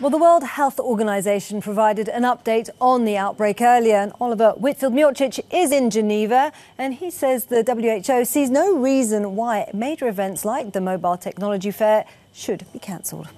Well, the World Health Organization provided an update on the outbreak earlier, and Oliver Whitfield Miocic is in Geneva, and he says the WHO sees no reason why major events like the Mobile Technology Fair should be cancelled.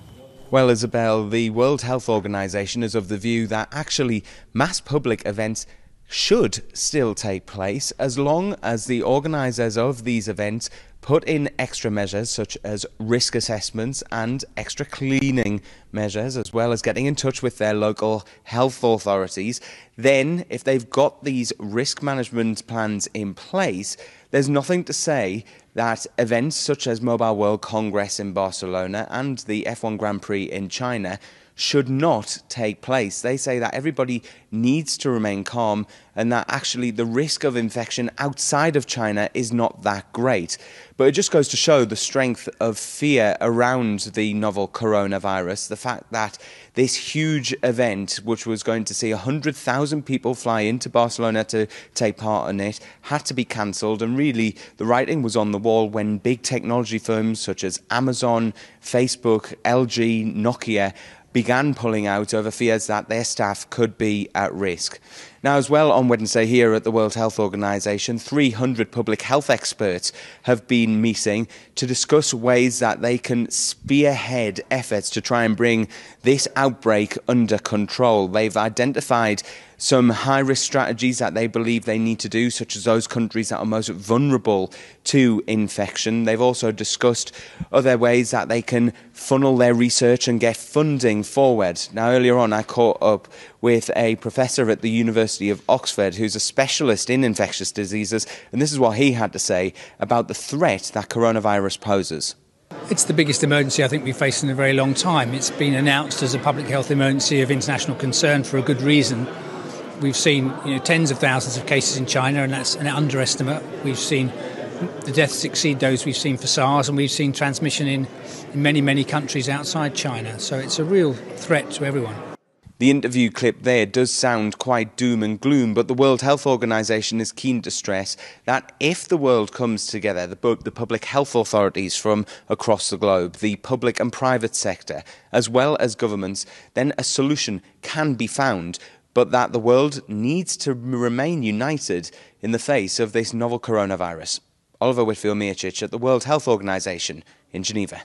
Well, Isabel, the World Health Organization is of the view that actually mass public events should still take place as long as the organisers of these events put in extra measures such as risk assessments and extra cleaning measures, as well as getting in touch with their local health authorities. Then, if they've got these risk management plans in place, there's nothing to say that events such as Mobile World Congress in Barcelona and the F1 Grand Prix in China should not take place. They say that everybody needs to remain calm and that actually the risk of infection outside of China is not that great. But it just goes to show the strength of fear around the novel coronavirus. The fact that this huge event, which was going to see 100,000 people fly into Barcelona to take part in it, had to be cancelled. And really, the writing was on the wall when big technology firms such as Amazon, Facebook, LG, Nokia began pulling out over fears that their staff could be at risk. Now, as well, on Wednesday here at the World Health Organization, 300 public health experts have been meeting to discuss ways that they can spearhead efforts to try and bring this outbreak under control. They've identified some high risk strategies that they believe they need to do, such as those countries that are most vulnerable to infection. They've also discussed other ways that they can funnel their research and get funding forward. Now, earlier on, I caught up with a professor at the University of Oxford who's a specialist in infectious diseases, and this is what he had to say about the threat that coronavirus poses. It's the biggest emergency I think we've faced in a very long time. It's been announced as a public health emergency of international concern for a good reason we've seen you know, tens of thousands of cases in China, and that's an underestimate. We've seen the deaths exceed those we've seen for SARS, and we've seen transmission in, in many, many countries outside China. So it's a real threat to everyone. The interview clip there does sound quite doom and gloom, but the World Health Organization is keen to stress that if the world comes together, the, the public health authorities from across the globe, the public and private sector, as well as governments, then a solution can be found but that the world needs to remain united in the face of this novel coronavirus. Oliver Whitfield Miocic at the World Health Organization in Geneva.